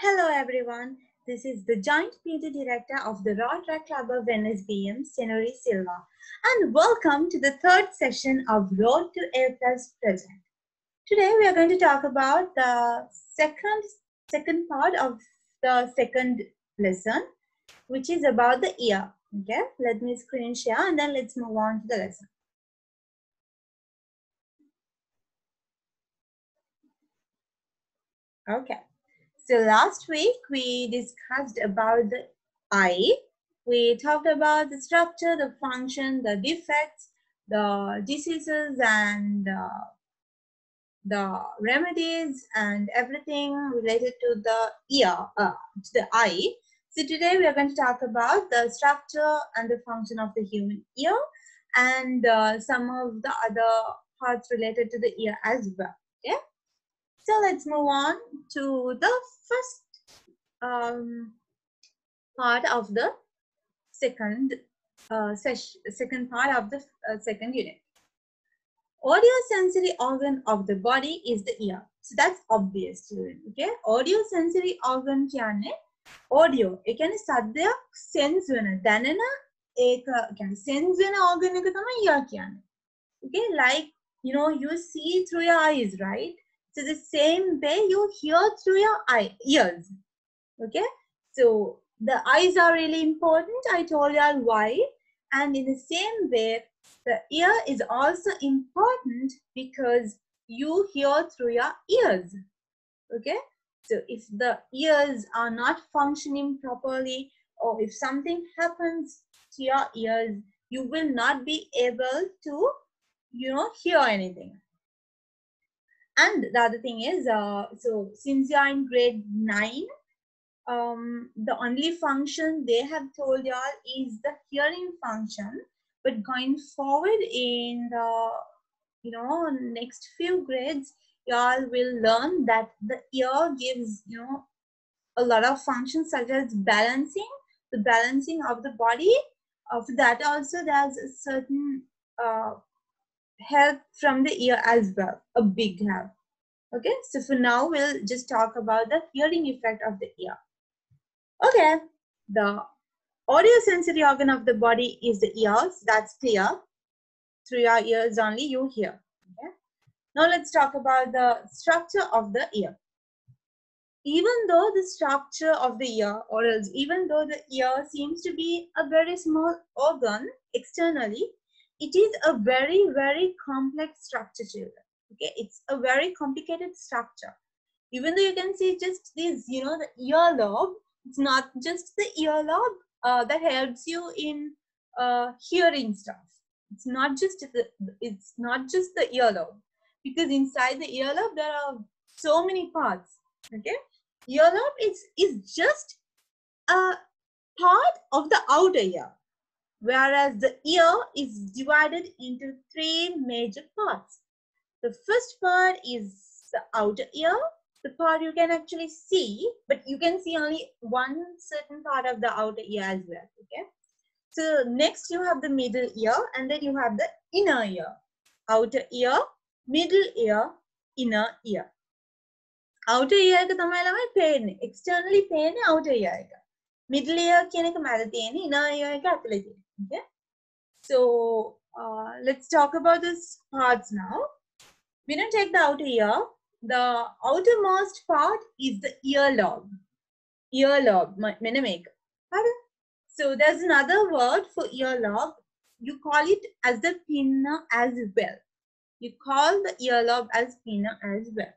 Hello everyone, this is the Joint Media Director of the Rotaract Club of NSBM, Senori Silva, and welcome to the third session of Road to A Plus Present. Today we are going to talk about the second, second part of the second lesson, which is about the ear. Okay, let me screen share and then let's move on to the lesson. Okay. So last week we discussed about the eye. We talked about the structure, the function, the defects, the diseases and uh, the remedies and everything related to the ear, uh, to the eye. So today we are going to talk about the structure and the function of the human ear and uh, some of the other parts related to the ear as well. Okay So let's move on to the first um, part of the second uh, session, second part of the uh, second unit. Audio sensory organ of the body is the ear. So that's obvious children. Okay. Audio sensory organ කියන්නේ audio. ඒ කියන්නේ සද්දයක් sense වෙන දැනෙන ඒක කියන්නේ sense වෙන organ එක තමයි ear කියන්නේ. Okay. Like you know you see through your eyes, right? So the same way you hear through your eye, ears. Okay. So the eyes are really important. I told you all why. And in the same way, the ear is also important because you hear through your ears. Okay. So if the ears are not functioning properly, or if something happens to your ears, you will not be able to, you know, hear anything. And the other thing is, uh, so since you are in grade nine, um, the only function they have told y'all is the hearing function. But going forward in the, you know, next few grades, y'all will learn that the ear gives, you know, a lot of functions such as balancing, the balancing of the body. Uh, for that also, there's a certain uh, help from the ear as well, a big help. Okay, so for now, we'll just talk about the hearing effect of the ear. Okay, the audio sensory organ of the body is the ears, that's clear. Through your ears only you hear. Okay? Now let's talk about the structure of the ear. Even though the structure of the ear, or else even though the ear seems to be a very small organ externally, it is a very, very complex structure, children. Okay, it's a very complicated structure. Even though you can see just this, you know, the earlobe, it's not just the earlobe uh, that helps you in uh, hearing stuff. It's not just the, it's not just the earlobe because inside the earlobe there are so many parts. Okay, earlobe is is just a part of the outer ear, whereas the ear is divided into three major parts. The first part is the outer ear, the part you can actually see, but you can see only one certain part of the outer ear as well. Okay. So next you have the middle ear and then you have the inner ear. Outer ear, middle ear, inner ear. outer ear එක තමයි ළමයි පේන්නේ. externally පේන්නේ outer ear එක. middle ear කියන එක මැද තියෙන්නේ inner ear එක ඇතුලේ තියෙන්නේ. Okay. So uh, let's talk about this parts now. We don't take the outer ear. The outermost part is the earlobe. Earlobe, මෙන්න මේක. හරි? So there's another word for earlobe. You call it as the pinna as well. You call the earlobe as pinna as well.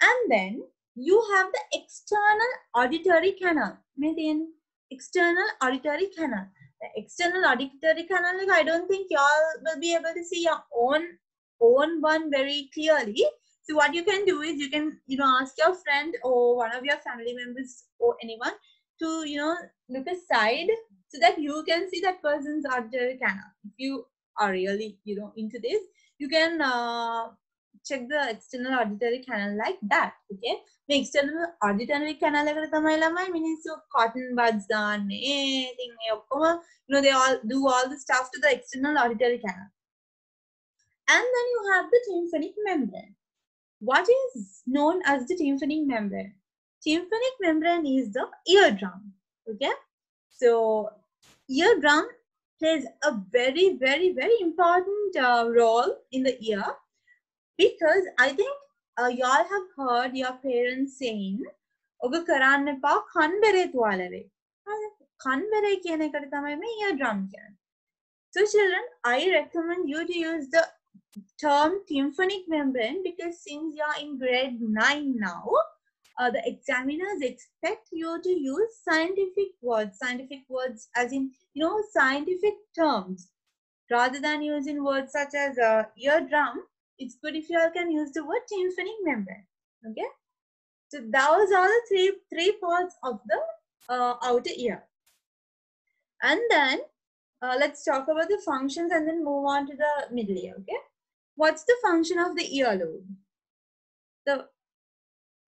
And then you have the external auditory canal. Meaning external auditory canal. The external auditory canal, like I don't think y'all will be able to see your own own one very clearly. So what you can do is you can, you know, ask your friend or one of your family members or anyone to, you know, look aside so that you can see that person's auditory canal. If you are really, you know, into this, you can uh, check the external auditory canal like that. Okay. මේ external auditory canal එකට තමයි ළමයි මිනිස්සු cotton buds දාන්නේ. ඉතින් ඒ ඔක්කොම you know they all do all the stuff to the external auditory canal. And then you have the tympanic membrane. What is known as the tympanic membrane? tympanic membrane is the eardrum. Okay, so eardrum plays a very, very, very important uh, role in the ear because I think uh, y'all have heard your parents saying ඔබ කරන්න එපා කන්බරේ තුවාලවේ. කන්බරේ කියන එකට තමයි මේ eardrum කියන්නේ. So children, I recommend you to use the term tympanic membrane because since you're in grade 9 now, uh, the examiners expect you to use scientific words, scientific words as in, you know, scientific terms. Rather than using words such as uh, eardrum, it's good if you all can use the word tympanic membrane okay? So those are the three three parts of the uh, outer ear. And then uh, let's talk about the functions and then move on to the middle ear okay? What's the function of the earlobe the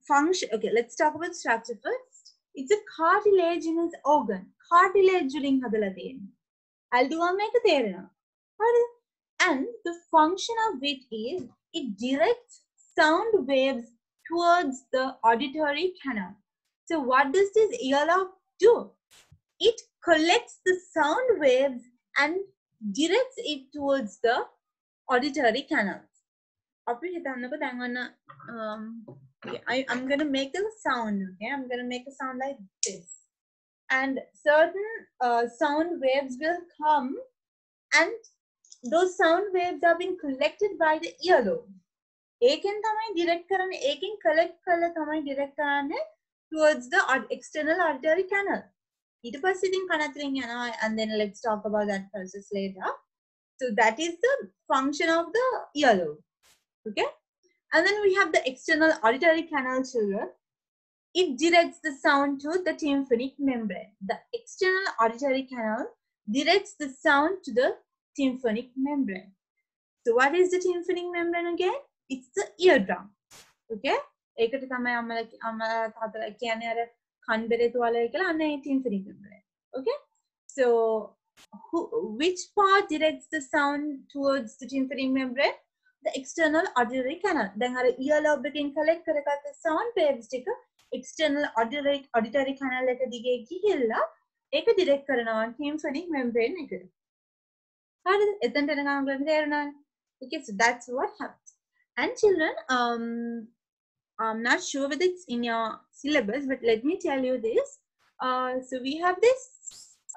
function okay let's talk about structure first. It's a cartilaginous organ. Cartilageling hadala thiyenne alduwa meka therena හරි and the function of it is it directs sound waves towards the auditory canal. So what does this earlobe do? It collects the sound waves and directs it towards the auditory canal. Um, I, I'm going to make a sound, okay? I'm going to make a sound like this. And certain uh, sound waves will come and those sound waves are being collected by the earlobe. ඒකෙන් තමයි direct කරන්නේ ඒකෙන් collect කරලා තමයි direct කරන්නේ towards the external auditory canal. ඊට පස්සේ ඉතින් කන අතරින් and then let's talk about that process later. So that is the function of the earlobe. Okay? And then we have the external auditory canal children. It directs the sound to the tympanic membrane. The external auditory canal directs the sound to the tympanic membrane. So what is the tympanic membrane again? It's the eardrum. Okay? ඒකට තමයි අම්මල අම්මලා තාත්තලා කියන්නේ අර කන් බෙරේ තුවාලය කියලා අන්න ඒ tympanic membrane. Okay? So who, which part directs the sound towards the tympanic membrane? the external auditory canal. දැන් අර earlobe එකෙන් collect කරගත්ත sound waves ටික external auditory auditory canal එක දිගේ ගිහිල්ලා ඒක direct කරනවා tympanic membrane එකට. එතනට එනකම් okay so that's what happens. And children um i'm not sure whether it's in your syllabus but let me tell you this. Uh so we have this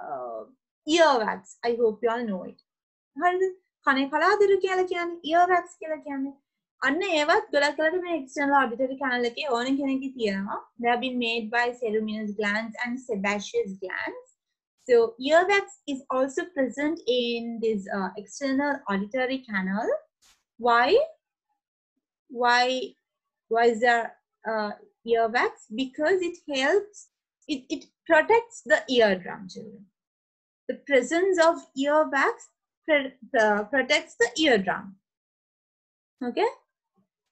uh, earwax. I hope you all know it. හරිද earwax අන්න ඒවත් ගොඩක් වෙලාට මේ external auditory canal එකේ ඕන කෙනෙක්ගේ තියෙනවා they have been made by ceruminous glands and sebaceous glands. So earwax is also present in this uh, external auditory canal. Why? Why? Why is there uh, earwax? Because it helps. It, it protects the eardrum, children. The presence of earwax uh, protects the eardrum. Okay,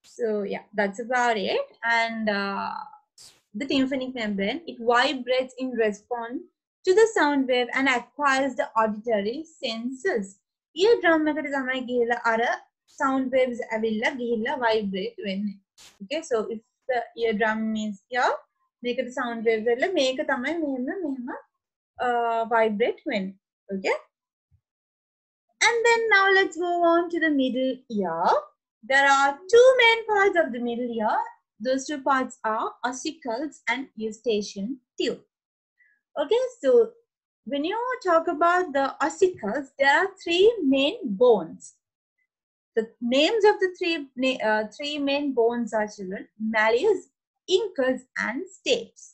so yeah, that's about it. And uh, the tympanic membrane, it vibrates in response to the sound wave and acquires the auditory senses. eardrum එකට තමයි ගිහිල්ලා අර sound waves ඇවිල්ලා ගිහිල්ලා vibrate වෙන්නේ. Okay, so if the eardrum is here, මේකට sound waves ඇවිල්ලා මේක තමයි මෙහෙම මෙහෙම uh, vibrate වෙන්නේ. Okay. And then now let's move on to the middle ear. There are two main parts of the middle ear. Those two parts are ossicles and eustachian tube. Okay, so when you talk about the ossicles, there are three main bones. The names of the three, uh, three main bones are children, malleus, incus, and stapes.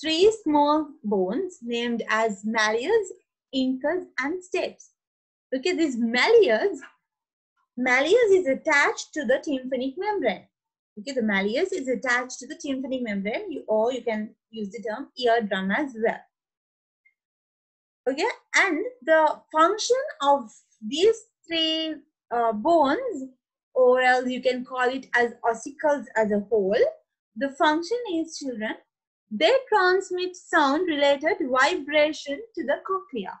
Three small bones named as malleus, incus, and stapes. Okay, this malleus, malleus is attached to the tympanic membrane. Okay, the malleus is attached to the tympanic membrane, you, or you can use the term eardrum as well. Okay, and the function of these three uh, bones, or else you can call it as ossicles as a whole, the function is children, they transmit sound related vibration to the cochlea.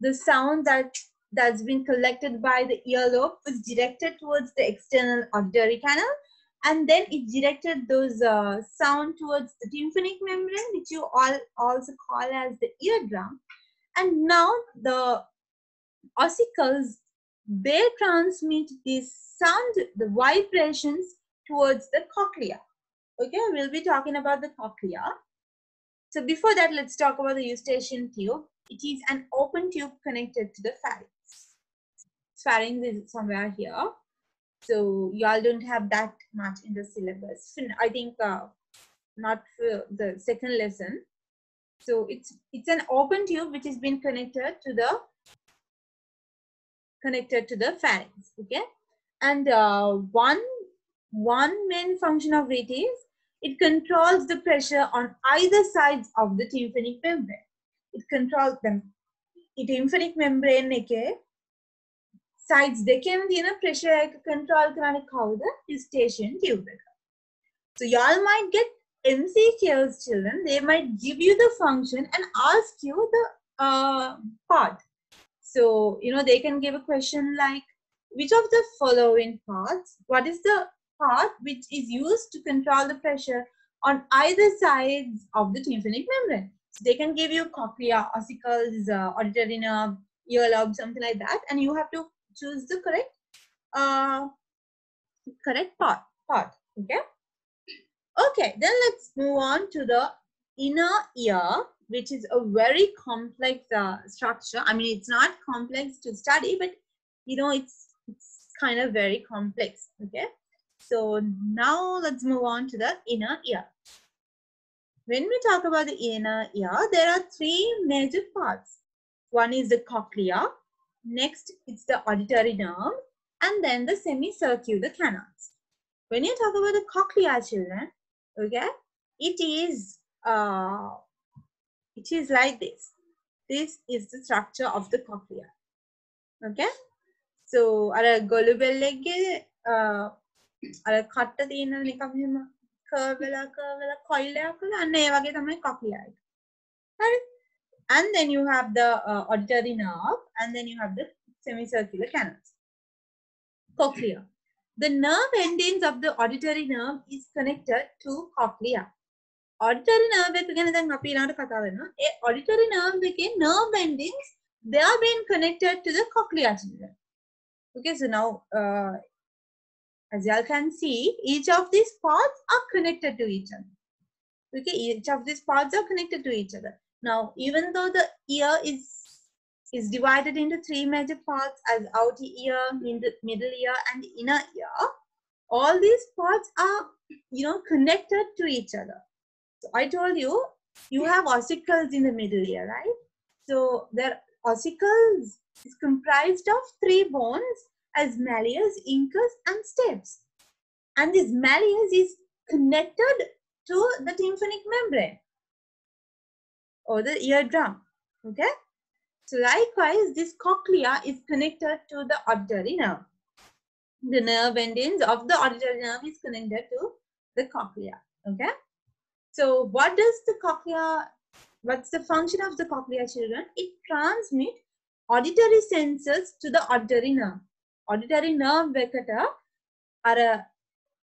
The sound that that's been collected by the earlobe is directed towards the external auditory canal and then it directed those uh, sound towards the tympanic membrane, which you all also call as the eardrum. And now the ossicles, they transmit this sound, the vibrations towards the cochlea. Okay, we'll be talking about the cochlea. So before that, let's talk about the eustachian tube. It is an open tube connected to the pharynx. Pharynx is somewhere here. So y'all don't have that much in the syllabus. I think uh, not for the second lesson. So it's it's an open tube which has been connected to the connected to the pharynx. Okay, and uh, one one main function of it is it controls the pressure on either sides of the tympanic membrane. It controls them. Tympanic membrane okay sides දෙකෙන් තියෙන pressure එක control කරන්නේ කවුද? eustachian tube So y'all might get MCQs children, they might give you the function and ask you the uh, part. So, you know, they can give a question like, which of the following parts, what is the part which is used to control the pressure on either sides of the tympanic membrane? So they can give you cochlea, uh, ossicles, uh, auditory nerve, earlobe, something like that. And you have to choose the correct uh, correct part, part. Okay. Okay, then let's move on to the inner ear, which is a very complex uh, structure. I mean, it's not complex to study, but you know, it's it's kind of very complex. Okay. So now let's move on to the inner ear. When we talk about the inner ear, there are three major parts. One is the cochlea, next it's the auditory nerve, and then the semicircular canals. When you talk about the cochlea, children, okay, it is uh, it is like this. This is the structure of the cochlea. Okay, so අර ගොළු බෙල්ලෙක්ගේ අර කට්ට තියෙන නිකම් එහෙම curve වෙලා curve වෙලා coil එකක් වගේ අන්න ඒ වගේ තමයි cochlea එක. හරි. And then you have the uh, auditory nerve and then you have the semicircular canals. Cochlea. The nerve endings of the auditory nerve is connected to cochlea. Auditory nerve එක ගැන දැන් අපි ඊළඟට කතා වෙනවා. ඒ auditory nerve එකේ nerve endings they are being connected to the cochlea children. Okay, so now uh, as y'all can see, each of these parts are connected to each other. Okay, each of these parts are connected to each other. Now, even though the ear is is divided into three major parts as outer ear, middle ear, and inner ear, all these parts are, you know, connected to each other. So I told you, you have ossicles in the middle ear, right? So their ossicles is comprised of three bones as malleus, incus, and stapes. And this malleus is connected to the tympanic membrane or the eardrum. Okay. So likewise, this cochlea is connected to the auditory nerve. The nerve endings of the auditory nerve is connected to the cochlea. Okay. So what does the cochlea, what's the function of the cochlea children? It transmits auditory senses to the auditory nerve. Auditory nerve එකට අර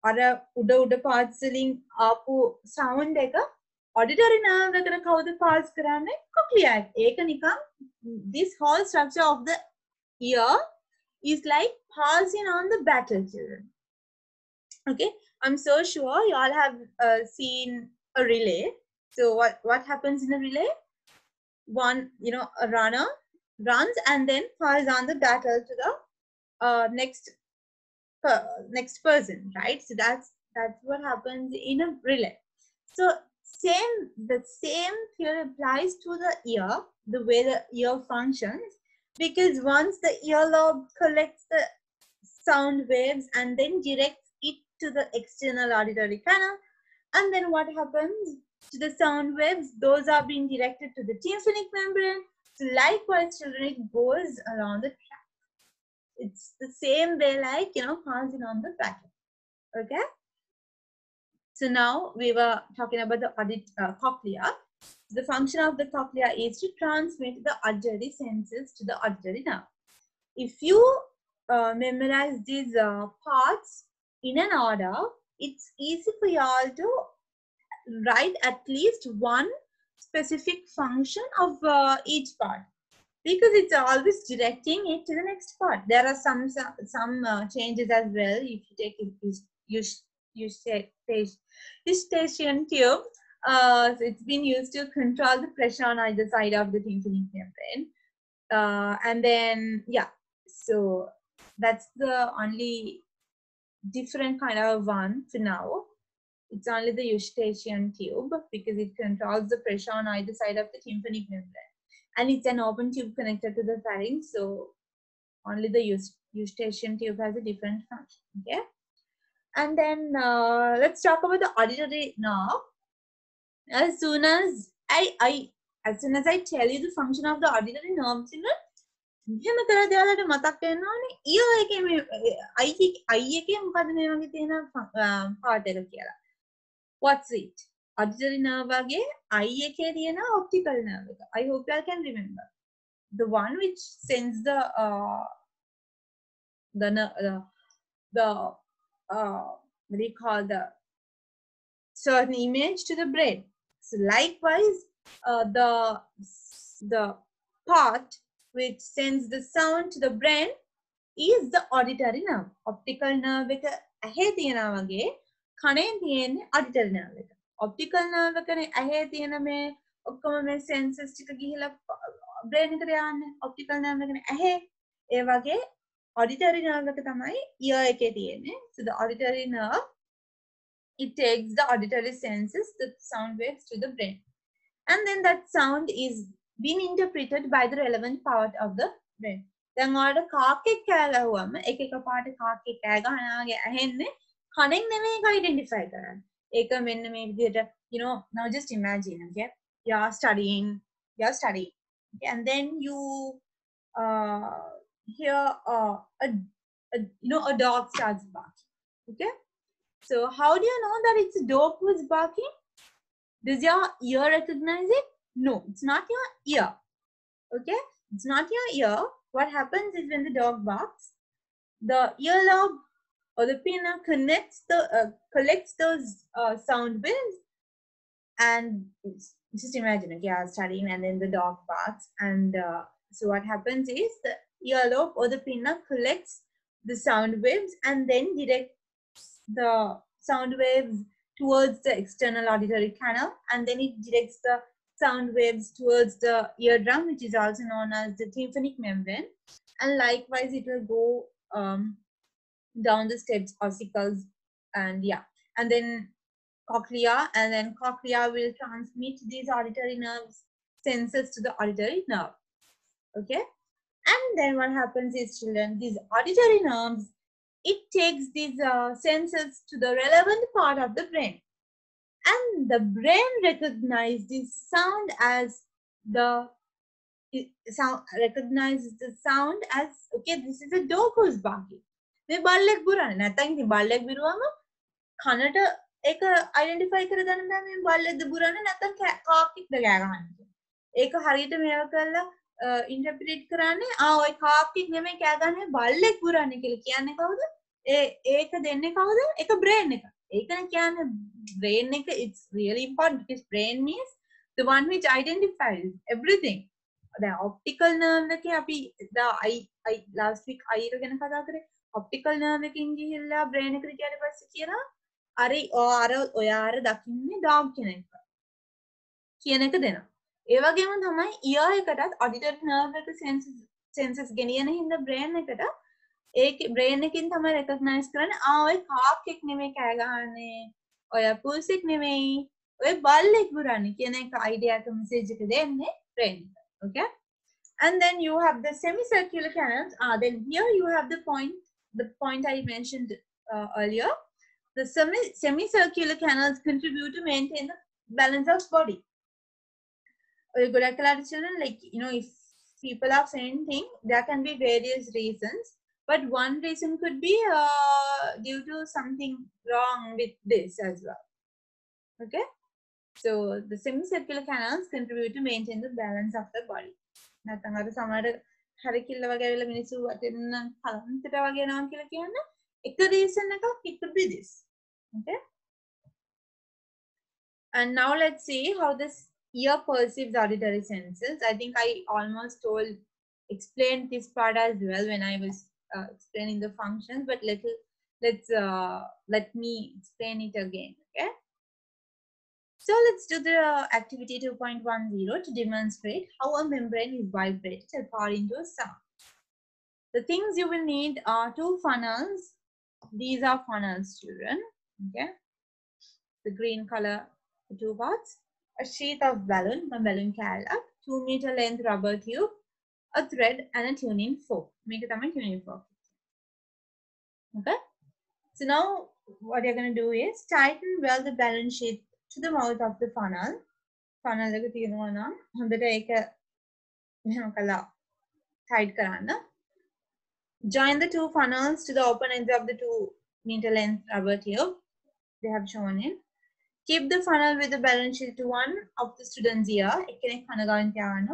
අර උඩ උඩ parts වලින් ආපු sound එක auditory nerve එකට කවුද පාස් කරන්නේ cochlea ඒක නිකන් this whole structure of the ear is like passing on the battle children okay i'm so sure you all have uh, seen a relay so what what happens in a relay one you know a runner runs and then passes on the battle to the uh, next per, next person, right? So that's that's what happens in a relay. So same the same theory applies to the ear, the way the ear functions, because once the earlobe collects the sound waves and then directs it to the external auditory canal, and then what happens to the sound waves? Those are being directed to the tympanic membrane. So likewise, children, it goes around the track. it's the same way like, you know, passing on the packet. Okay. So now we were talking about the audit, uh, cochlea. The function of the cochlea is to transmit the auditory senses to the auditory nerve. If you uh, memorize these uh, parts in an order, it's easy for y'all to write at least one specific function of uh, each part because it's always directing it to the next part. There are some some, some uh, changes as well. If you take it, you you eustachian tube. Uh, it's been used to control the pressure on either side of the tympanic membrane. Uh, and then yeah, so that's the only different kind of one for now. It's only the eustachian tube because it controls the pressure on either side of the tympanic membrane. And it's an open tube connected to the pharynx. So only the eustachian tube has a different function. Okay. And then uh, let's talk about the auditory nerve. As soon as I, I, as soon as I tell you the function of the auditory nerve signal, එහෙම කරලා ඔයාලට මතක් වෙනවානේ ඊයෝ එකේ මේ අයි අයි එකේ මොකද්ද මේ වගේ තියෙන පාට එක කියලා what's it auditory nerve වගේ අයි එකේ තියෙන optical nerve එක i hope you all can remember the one which sends the uh, the the, the uh, what do you call the certain image to the brain so likewise uh, the the part which sends the sound to the brain is the auditory nerve. Optical nerve එක ඇහි තියෙනවා වගේ කණෙන් තියෙන්නේ auditory nerve එක. Optical nerve එකනේ ඇහි තියෙන මේ ඔක්කොම මේ senses ටික ගිහිලා brain එකට යන්නේ. Optical nerve එකනේ ඇහි. ඒ වගේ auditory nerve එක තමයි ear එකේ තියෙන්නේ. So the auditory nerve it takes the auditory senses, the sound waves to the brain. And then that sound is been interpreted by the relevant part of the brain. දැන් ඔයාලට කාකෙක් කෑ ගැහුවම එක එක පාට කාකෙක් කෑ ගහනවාගේ ඇහෙන්නේ කණෙන් නෙමෙයි ඒක identify කරන්නේ. ඒක මෙන්න මේ විදිහට you know now just imagine okay you're studying you're studying okay? and then you uh, hear uh, a, a you know a dog starts barking okay so how do you know that it's a dog who's barking does your ear recognize it no, it's not your ear. Okay? It's not your ear. What happens is when the dog barks, the earlobe or the pinna connects the uh, collects those uh, sound waves and just imagine okay i was studying and then the dog barks and uh, so what happens is the earlobe or the pinna collects the sound waves and then directs the sound waves towards the external auditory canal and then it directs the sound waves towards the eardrum, which is also known as the tympanic membrane. And likewise, it will go um, down the steps, ossicles, and yeah. And then cochlea, and then cochlea will transmit these auditory nerves senses to the auditory nerve. Okay? And then what happens is, children, these auditory nerves, it takes these uh, senses to the relevant part of the brain and the brain recognizes this sound as the sound recognizes the sound as okay this is a dog who's barking මේ බල්ලෙක් බුරන්නේ නැත්නම් ඉතින් බල්ලෙක් බිරුවම කනට ඒක identify කරගන්න බෑ මේ බල්ලෙක්ද බුරන්නේ නැත්නම් කාක්කෙක්ද ගෑ ගහන්නේ ඒක හරියට මේව කරලා ඉන්ටර්ප්‍රිට් කරන්නේ ආ ඔය කාක්කෙක් නෙමෙයි කෑ ගන්නේ බල්ලෙක් බුරන්නේ කියලා. කියන්නේ කවුද? ඒ ඒක දෙන්නේ කවුද? ඒක බ්‍රේන් එක. ඒකන කියන්නේ brain එක it's really important because brain is the one which identifies everything. දැන් optical nerve එකේ අපි දා I I last week I එක ගැන කතා කරේ. optical nerve එකකින් ගිහිල්ලා brain එකට ගියාට පස්සේ කියනවා. අර අර ඔයා අර දකින්නේ dog කියන එක. කියන එක දෙනවා. ඒ වගේම තමයි ear එකටත් auditory nerve එක senses senses ගෙනියන හින්දා brain එකට ඒක බ්‍රේන් එකින් තමයි රෙකග්නයිස් කරන්නේ ආ ඔය කාක්කෙක් නෙමෙයි කෑ ගහන්නේ ඔය පුල්සෙක් නෙමෙයි ඔය බල්ලෙක් බුරන්නේ කියන එක අයිඩියා එක මෙසේජ් එක දෙන්නේ බ්‍රේන් එක okay and then you have the semicircular canals ah then here you have the point the point i mentioned uh, earlier the semi semicircular canals contribute to maintain the balance of body ගොඩක් කලාට like you know if people are fainting there can be various reasons but one reason could be uh, due to something wrong with this as well. Okay. So the semicircular canals contribute to maintain the balance of the body. නැත්නම් අර සමහර හරිකිල්ල වගේ ඇවිල්ලා මිනිස්සු අතෙන් කලන්තට වගේ යනවා කියලා කියන්න එක රීසන් එකක් it could be this. Okay. And now let's see how this ear perceives auditory senses. I think I almost told, explained this part as well when I was uh, explaining the functions, but little, let's, uh, let me explain it again, okay? So let's do the activity 2.10 to demonstrate how a membrane is vibrated according to a sound. The things you will need are two funnels. These are funnels, children, okay? The green color the two parts, a sheet of balloon, a balloon up, two meter length rubber tube, a thread and a tuning fork. Make it a tuning fork. Okay. So now what you're going to do is tighten well the balloon sheet to the mouth of the funnel. funnel එක තියෙනවා නම් හොඳට ඒක මෙහෙම කළා tight කරන්න. Join the two funnels to the open ends of the two meter length rubber tube. They have shown in. Keep the funnel with the balloon sheath to one of the students ear.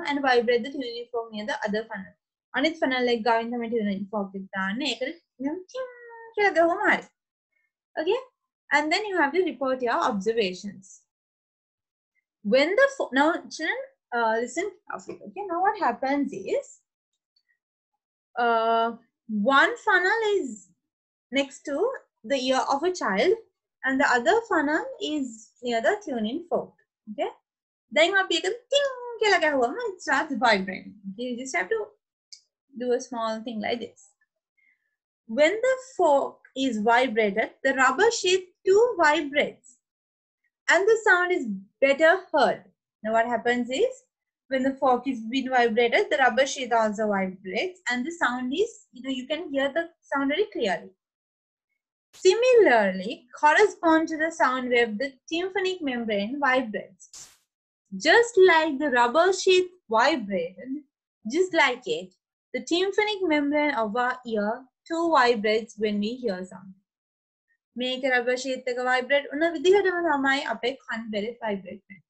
and vibrate the tuning fork near the other funnel. අනිත් funnel like ගාවින් තමයි the tuning fork Okay? And then you have to report your observations. When the now children uh, listen carefully. Okay, now what happens is uh, one funnel is next to the ear of a child and the other funnel is near the tuning fork. Okay. Then up you can think it starts vibrating. Okay? You just have to do a small thing like this. When the fork is vibrated, the rubber sheath too vibrates and the sound is better heard. Now what happens is when the fork is being vibrated, the rubber sheath also vibrates and the sound is, you know, you can hear the sound very clearly Similarly, correspond to the sound wave, the tympanic membrane vibrates. Just like the rubber sheath vibrated, just like it, the tympanic membrane of our ear too vibrates when we hear something. මේක rubber sheet එක vibrate වුණ විදිහටම තමයි අපේ කන් බෙරෙත් vibrate වෙන්නේ.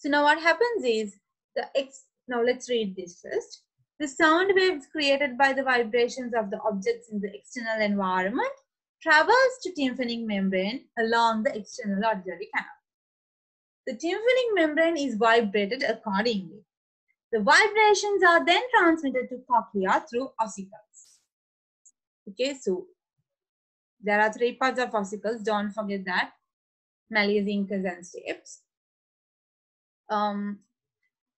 So now what happens is the X now let's read this first. The sound waves created by the vibrations of the objects in the external environment travels to tympanic membrane along the external auditory canal. The tympanic membrane is vibrated accordingly. The vibrations are then transmitted to cochlea through ossicles. Okay, so there are three parts of ossicles. Don't forget that. Malleus, incus, and stapes. Um,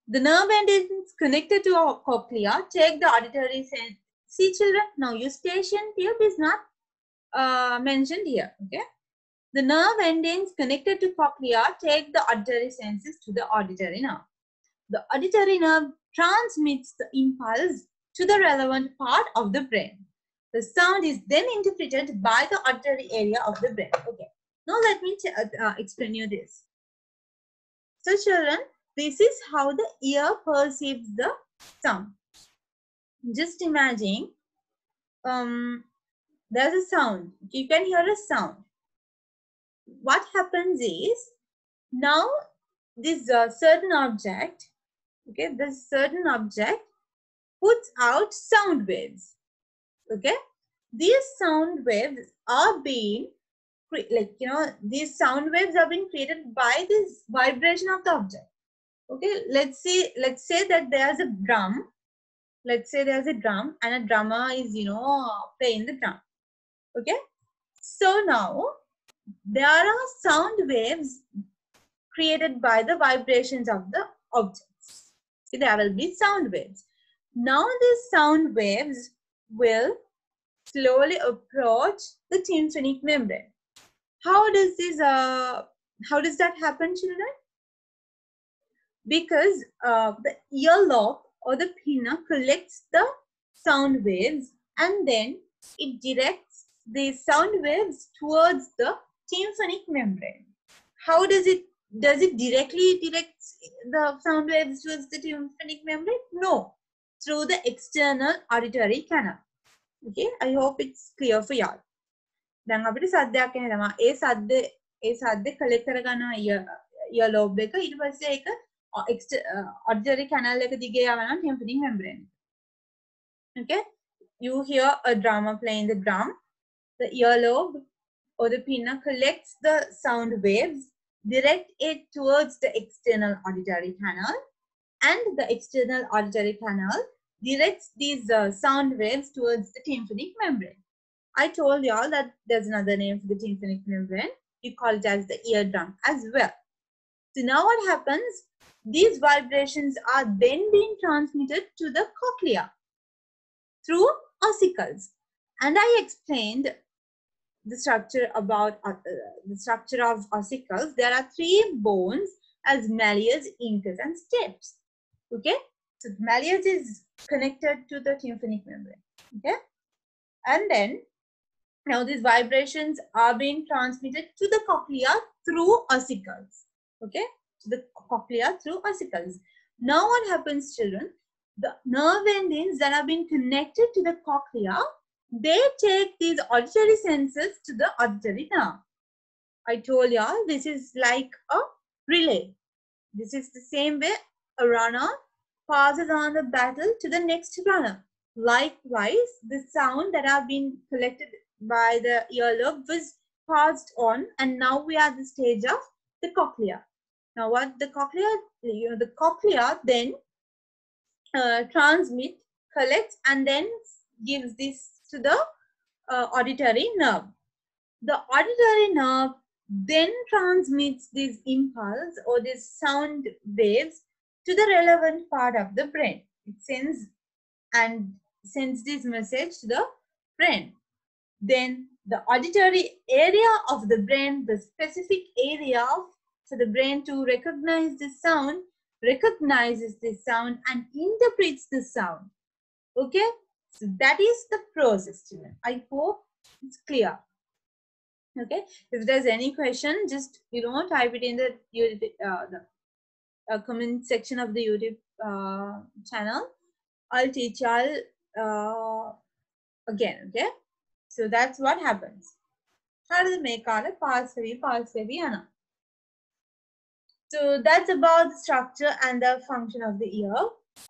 the nerve endings connected to our cochlea take the auditory sense. See children, now eustachian tube is not uh, mentioned here. Okay. The nerve endings connected to cochlea take the auditory senses to the auditory nerve. The auditory nerve transmits the impulse to the relevant part of the brain. The sound is then interpreted by the auditory area of the brain. Okay. Now let me uh, uh, explain you this. So children, this is how the ear perceives the sound. Just imagine um, there's a sound. You can hear a sound. What happens is now this uh, certain object, okay, this certain object puts out sound waves. Okay, these sound waves are being like you know these sound waves are being created by this vibration of the object okay let's say let's say that there's a drum. Let's say there's a drum and a drummer is you know playing the drum. Okay? So now there are sound waves created by the vibrations of the objects. So there will be sound waves. Now these sound waves will slowly approach the tympanic membrane. How does this uh how does that happen children because uh, the earlobe or the pinna collects the sound waves and then it directs the sound waves towards the tympanic membrane. How does it does it directly direct the sound waves towards the tympanic membrane? No, through the external auditory canal. Okay, I hope it's clear for y'all. දැන් අපිට සද්දයක් එනවා. ඒ සද්ද ඒ සද්ද collect කරගන්නවා year year Loeb එක ඊට පස්සේ ඒක auditory canal එක දිගේ යවනම් tympanic membrane. Okay, you hear a drummer playing the drum. The earlobe or the pinna collects the sound waves, direct it towards the external auditory canal, and the external auditory canal directs these uh, sound waves towards the tympanic membrane. I told y'all that there's another name for the tympanic membrane. You call it as the eardrum as well. So now what happens? These vibrations are then being transmitted to the cochlea through ossicles. And I explained the structure about uh, the structure of ossicles. There are three bones as malleus, incus, and stapes. Okay, so malleus is connected to the tympanic membrane. Okay, and then now these vibrations are being transmitted to the cochlea through ossicles. Okay, to the cochlea through ossicles. Now what happens, children? The nerve endings that have been connected to the cochlea, they take these auditory senses to the auditory nerve. I told y'all this is like a relay. This is the same way a runner passes on the battle to the next runner. Likewise, the sound that have been collected by the earlobe was passed on and now we are at the stage of the cochlea. Now what the cochlea, you know, the cochlea then uh, transmit, collects and then gives this to the uh, auditory nerve. The auditory nerve then transmits this impulse or these sound waves to the relevant part of the brain. It sends and sends this message to the brain. Then the auditory area of the brain, the specific area so the brain to recognize the sound, recognizes the sound and interprets the sound. Okay, so that is the process student. I hope it's clear. Okay, if there's any question, just you know type it in the, uh, the uh, comment section of the YouTube uh, channel. I'll teach y'all uh, again. Okay, so that's what happens. How do they make all the pass heavy, pass heavy, Anna? So that's about the structure and the function of the ear.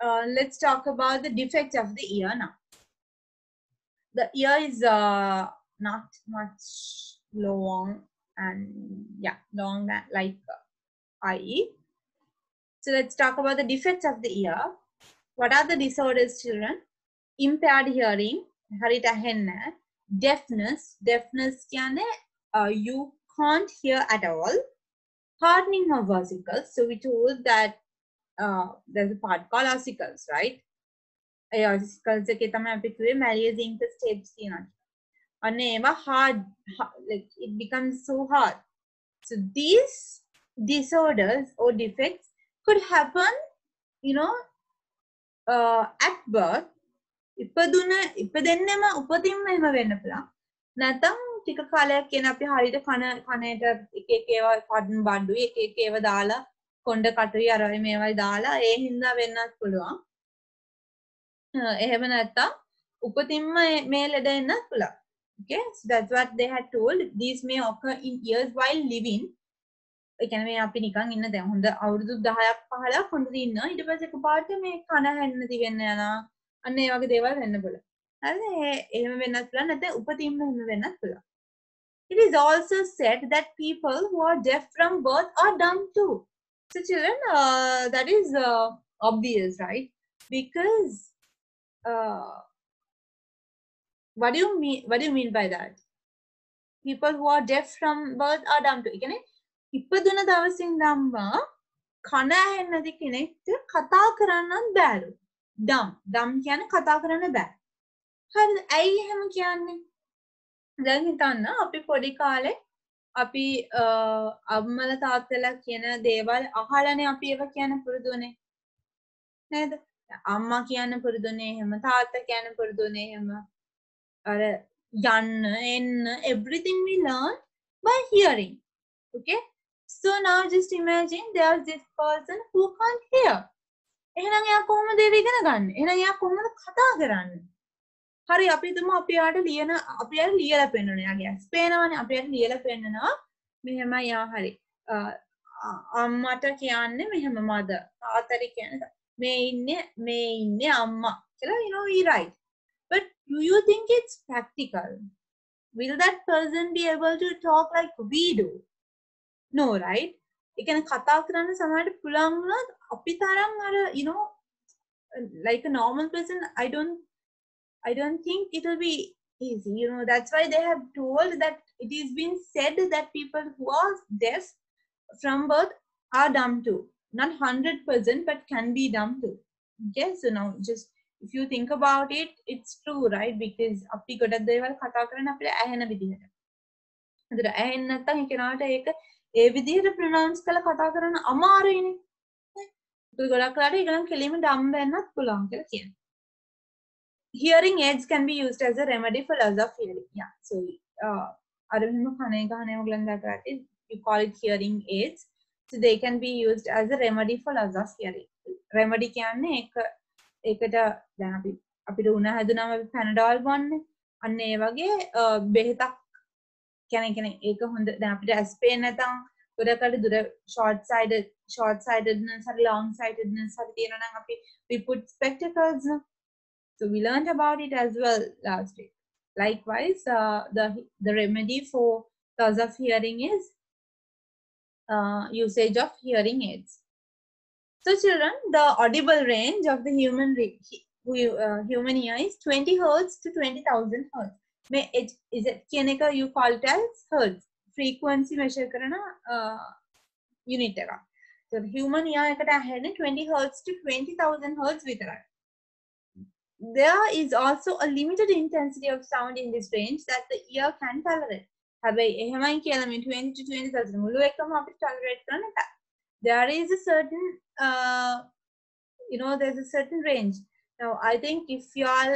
Uh, let's talk about the defects of the ear now. The ear is uh, not much long and yeah, long like uh, eye. So let's talk about the defects of the ear. What are the disorders, children? Impaired hearing, harita henna, deafness deafness කියන්නේ uh, you can't hear at all hardening of ossicles so we told that uh, there's a part called ossicles right A ossicles එකේ තමයි අපි කිව්වේ malleus incus stapes තියෙනවා අන්න ඒවා hard like it becomes so hard so these disorders or defects could happen you know uh, at birth ඉපදුන ඉපදෙන්නෙම උපතින්ම එහෙම වෙන්න පුළුවන්. නැත්නම් ටික කාලයක් කියන අපි හරියට කන කනේට එක එක ඒවා කඩන් බඩුයි එක එක ඒවා දාලා කොණ්ඩ කටුයි අරවයි මේවයි දාලා ඒ හින්දා වෙන්නත් පුළුවන්. එහෙම නැත්නම් උපතින්ම මේ ලෙඩ එන්නත් පුළුවන්. Okay, so that's what they had told. These may occur in years while living. ඒ කියන්නේ මේ අපි නිකන් ඉන්න දැන් හොඳ අවුරුදු 10ක් 15ක් හොඳට ඉන්නවා. ඊට පස්සේ එකපාරට මේ කන හැන්න දිවෙන්න යනවා. අන්න ඒ වගේ දේවල් වෙන්න පුළුවන්. හරිද? එහෙම වෙන්නත් පුළුවන් නැත්නම් උපතින්ම එහෙම වෙන්නත් පුළුවන්. It is also said that people who are deaf from birth are dumb too. So children, uh, that is uh, obvious, right? Because uh, what do you mean? What do you mean by that? People who are deaf from birth are dumb too. කියන්නේ ඉපදුන දවසින් ධම්මා කන ඇහෙන්නේ නැති කෙනෙක්ට කතා කරන්නත් බෑලු. ඩම් ඩම් කියන කතා කරන්න බෑ හරි ඇයි එහෙම කියන්නේ දැන් හිතන්න අපි පොඩි කාලේ අපි අම්මල තාත්තලා කියන දේවල් අහලනේ අපි ඒව කියන පුරුදුනේ. නේද? අම්මා කියන්න පුරුදුනේ එහෙම තාත්තා කියන්න පුරුදුනේ එහෙම. අර යන්න එන්න everything we learn by hearing. Okay? So now just imagine there's this person who can't hear. එහෙනම් එයා කොහොමද ඒක ඉගෙන ගන්න? එහෙනම් එයා කොහොමද කතා කරන්නේ? හරි අපි හිතමු අපි යාට ලියන අපි යාට ලියලා පෙන්නනවා. එයාගේ ඇස් පේනවනේ. අපි යාට ලියලා පෙන්නනවා. මෙහෙමයි යා හරි. අම්මට කියන්නේ මෙහෙම මද. තාත්තට කියන්නේ මේ ඉන්නේ මේ ඉන්නේ අම්මා කියලා you know we write. But do you think it's practical? will that person be able to talk like we do no right ඒ කියන්නේ කතා කරන්න සමහරට පුළුවන් වුණත් අපි තරම් අර you know like a normal person i don't i don't think it will be easy you know that's why they have told that it is been said that people who are deaf from birth are dumb too not 100% but can be dumb too okay so now just if you think about it it's true right because අපි ගොඩක් දේවල් කතා කරන අපිට ඇහෙන විදිහට. හොඳට ඇහෙන්නේ නැත්නම් ඒ කෙනාට ඒක ඒ විදිහට ප්‍රොනවුන්ස් කරලා කතා කරන්න අමාරුයිනේ. ඒක ගොඩක් වෙලාට ඒක නම් කෙලින්ම ඩම් වෙන්නත් පුළුවන් කියලා කියනවා. Hearing aids can be used as a remedy for loss of hearing. Yeah. So uh, අර මෙහෙම කනේ ගහන ඒගොල්ලන් දැකලා you call it hearing aids. So they can be used as a remedy for loss of hearing. Remedy කියන්නේ ඒක ඒකට දැන් අපි අපිට උණ හැදුනම අපි පැනඩෝල් බොන්නේ අන්න ඒ වගේ බෙහෙතක් කියන්නේ කියන්නේ ඒක හොඳ දැන් අපිට ඇස් පේන්නේ නැතම් ගොඩකට දුර short sighted short sightedness හරි long sightedness හරි තියෙනවා නම් අපි we put spectacles so we learned about it as well last week likewise uh, the the remedy for loss of hearing is uh, usage of hearing aids so children, the audible range of the human uh, human ear is 20 hertz to 20,000 hertz. May it is it කියන you call it as hertz frequency measure කරන uh, unit එකක්. So the human ear එකට ඇහෙන්නේ 20 hertz to 20,000 hertz විතරයි. There is also a limited intensity of sound in this range that the ear can tolerate. හැබැයි එහෙමයි කියලා මේ 20 to 20,000 මුළු එකම අපිට tolerate කරන්න බෑ. there is a certain uh, you know there's a certain range now i think if you all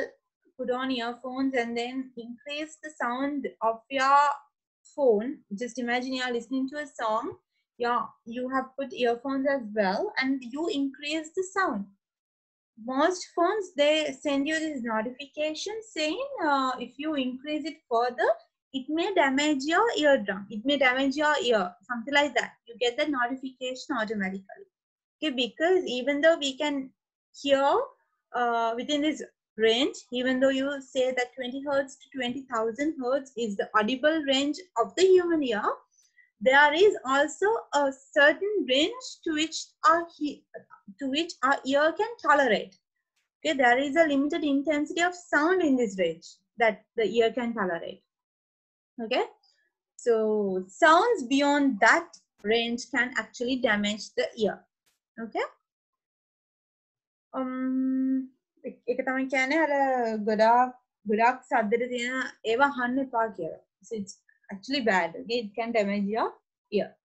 put on earphones and then increase the sound of your phone just imagine you're listening to a song yeah you have put earphones as well and you increase the sound most phones they send you this notification saying uh, if you increase it further it may damage your eardrum. It may damage your ear something like that. You get the notification automatically. Okay because even though we can hear uh, within this range even though you say that 20 hertz to 20000 hertz is the audible range of the human ear there is also a certain range to which our to which our ear can tolerate okay there is a limited intensity of sound in this range that the ear can tolerate okay so sounds beyond that range can actually damage the ear okay um එක තමයි කියන්නේ අර ගොඩාක් ගොඩාක් සද්දට තියෙන ඒවා අහන්න එපා කියලා. So it's actually bad. Okay, it can damage your ear.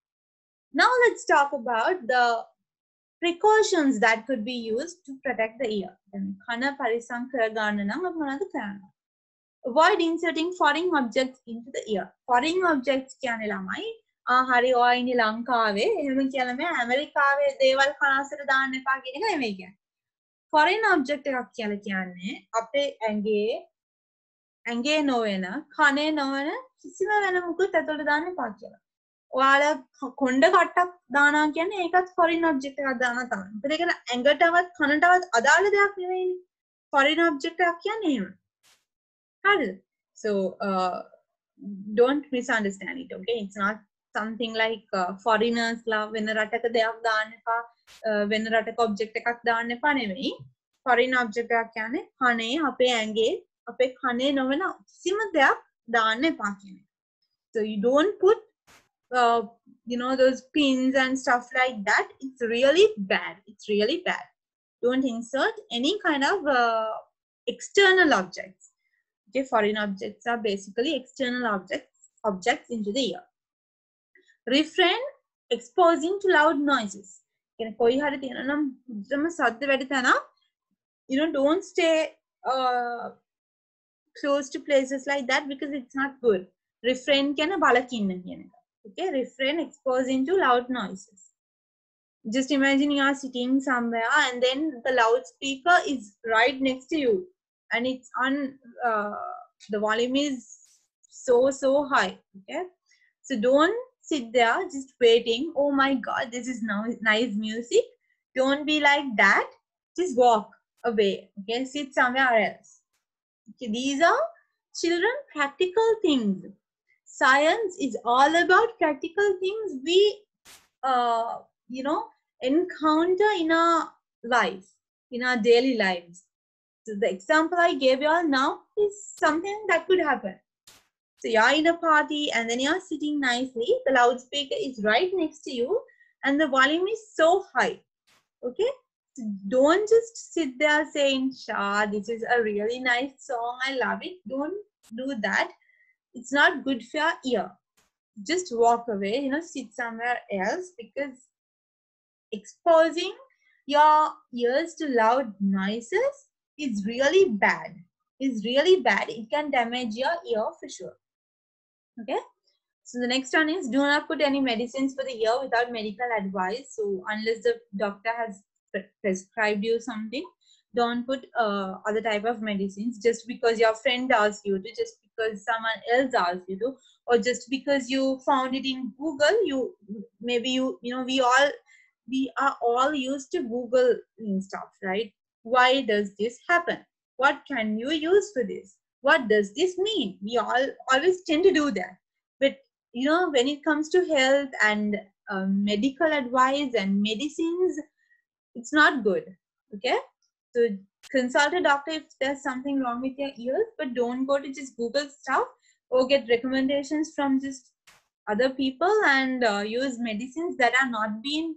Now let's talk about the precautions that could be used to protect the ear. කන පරිසම් කරගන්න නම් අපි මොනවද කරන්න? avoid inserting foreign objects into the ear. Foreign objects කියන්නේ ළමයි ආ හරි ඔයා ඉන්නේ ලංකාවේ එහෙම කියලා මේ ඇමරිකාවේ දේවල් කනස්සට දාන්න එපා කියන එක නෙමෙයි කියන්නේ. foreign object එකක් කියලා කියන්නේ අපේ ඇඟේ ඇඟේ නොවන කනේ නොවන කිසිම වෙන මුකුත් ඇතුළට දාන්න එපා කියලා. ඔයාලා කොණ්ඩ කට්ටක් දානවා කියන්නේ ඒකත් foreign object එකක් දානවා තමයි. ඒකට ඇඟටවත් කනටවත් අදාළ දෙයක් නෙවෙයිනේ. foreign object එකක් කියන්නේ එහෙම. hurdle. So uh, don't misunderstand it. Okay, it's not something like uh, foreigners ලා වෙන රටක දෙයක් දාන්න එපා uh, වෙන රටක ඔබ්ජෙක්ට් එකක් දාන්න එපා නෙවෙයි foreign object එකක් කියන්නේ කනේ අපේ ඇඟේ අපේ කනේ නොවන කිසිම දෙයක් දාන්න එපා කියන So you don't put uh, you know those pins and stuff like that. It's really bad. It's really bad. Don't insert any kind of uh, external objects. Okay, foreign objects are basically external objects, objects into the ear. Refrain exposing to loud noises. කොයි හරි තියෙන නම් මුද්‍රම සද්ද වැඩි තැන you know don't stay uh, close to places like that because it's not good refrain කියන බලකින්න කියන එක okay refrain exposing to loud noises just imagine you are sitting somewhere and then the loudspeaker is right next to you and it's on uh, the volume is so so high okay so don't sit there just waiting oh my god this is now nice music don't be like that just walk away okay sit somewhere else okay these are children practical things. Science is all about practical things we uh, you know encounter in our life in our daily lives. So the example i gave you all now is something that could happen. So you're in a party and then you're sitting nicely the loudspeaker is right next to you and the volume is so high okay don't just sit there saying, Shah, this is a really nice song. I love it. Don't do that. It's not good for your ear. Just walk away, you know, sit somewhere else because exposing your ears to loud noises is really bad. Is really bad. It can damage your ear for sure. Okay. So the next one is do not put any medicines for the ear without medical advice. So unless the doctor has prescribed you something don't put uh, other type of medicines just because your friend asks you to just because someone else asks you to or just because you found it in google you maybe you you know we all we are all used to google and stuff right? Why does this happen? What can you use for this? What does this mean? We all always tend to do that. But you know when it comes to health and um, medical advice and medicines it's not good okay? So consult a doctor if there's something wrong with your ears but don't go to just google stuff or get recommendations from just other people and uh, use medicines that are not being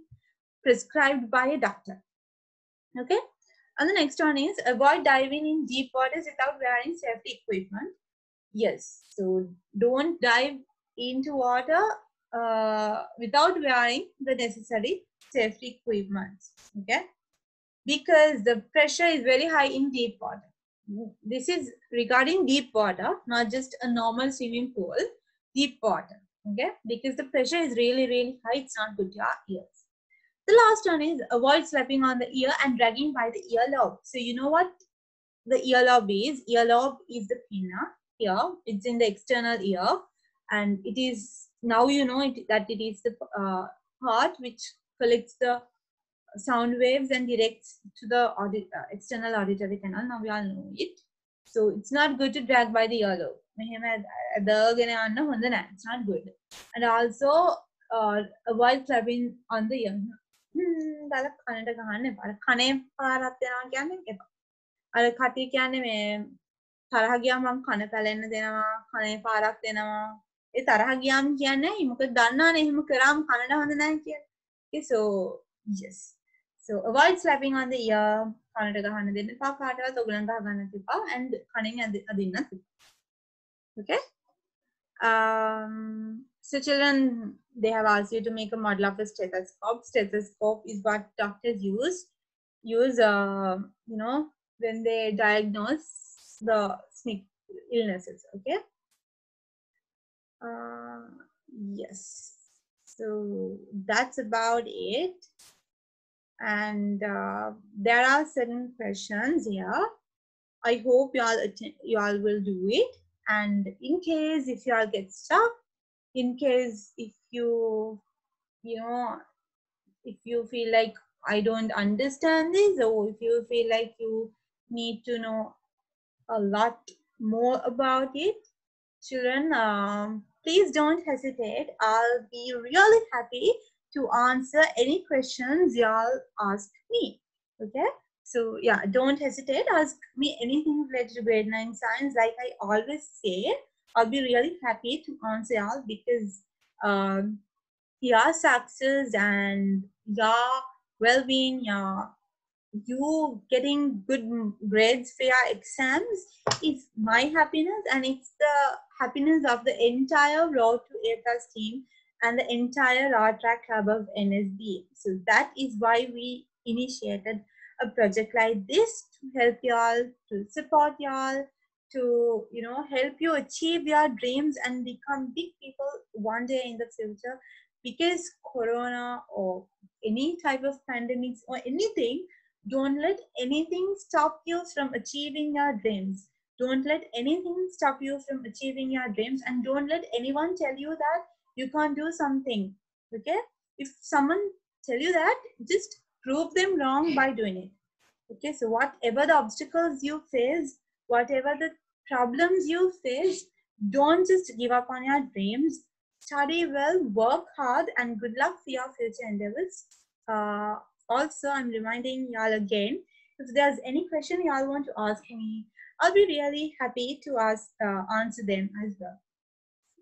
prescribed by a doctor okay? And the next one is avoid diving in deep waters without wearing safety equipment. Yes so don't dive into water uh, without wearing the necessary safety equipment. Okay, because the pressure is very high in deep water. This is regarding deep water, not just a normal swimming pool. Deep water. Okay, because the pressure is really really high. It's not good to your ears. The last one is avoid slapping on the ear and dragging by the earlobe. So you know what the earlobe is? Earlobe is the pinna here. It's in the external ear and it is now you know it, that it is the uh, part which collects the sound waves and directs to the audit, uh, external auditory canal. Now we all know it. So it's not good to drag by the earlobe. It's not good. And also uh, avoid clapping on the ear. බල කනට ගහන්න එපා. කනේ පාරක් දෙනවා කියන්නේ එපා. අර කටි කියන්නේ මේ තරහ ගියාම මං කන පැලෙන්න දෙනවා, කනේ පාරක් දෙනවා. ඒ තරහ ගියාම කියන්නේ මොකද දන්නවනේ එහෙම කරාම කනට හොඳ නැහැ කියලා. Okay, so yes. So avoid slapping on the ear. කනට ගහන්න දෙන්න එපා කාටවත් ඔයගලන් ගහ ගන්න එපා and කණෙන් අදින්නත් Okay? Um, so children, they have asked you to make a model of a stethoscope. Stethoscope is what doctors use, use, uh, you know, when they diagnose the illnesses. Okay. Uh, yes. So that's about it. And uh, there are certain questions here. I hope you all you all will do it. And in case if you all get stuck, in case if you you know if you feel like I don't understand this, or if you feel like you need to know a lot more about it, children, um, please don't hesitate. I'll be really happy to answer any questions y'all ask me. Okay? So yeah, don't hesitate. Ask me anything related to grade 9 science. Like I always say, I'll be really happy to answer y'all because um, your success and your well-being, your you getting good grades for your exams is my happiness and it's the happiness of the entire Road to A Plus team and the entire Rotaract Club of NSB. So that is why we initiated a project like this to help y'all, to support y'all, to you know help you achieve your dreams and become big people one day in the future. Because Corona or any type of pandemics or anything don't let anything stop you from achieving your dreams. Don't let anything stop you from achieving your dreams and don't let anyone tell you that you can't do something. Okay? If someone tell you that, just prove them wrong by doing it. Okay, so whatever the obstacles you face, whatever the problems you face, don't just give up on your dreams. Study well, work hard, and good luck for your future endeavors. Uh, also, I'm reminding y'all again, if there's any question y'all want to ask me, I'll be really happy to ask, uh, answer them as well.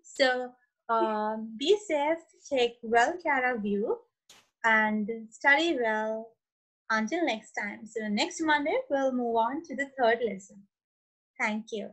So um, be safe, take well care of you, and study well. Until next time. So next Monday, we'll move on to the third lesson. Thank you.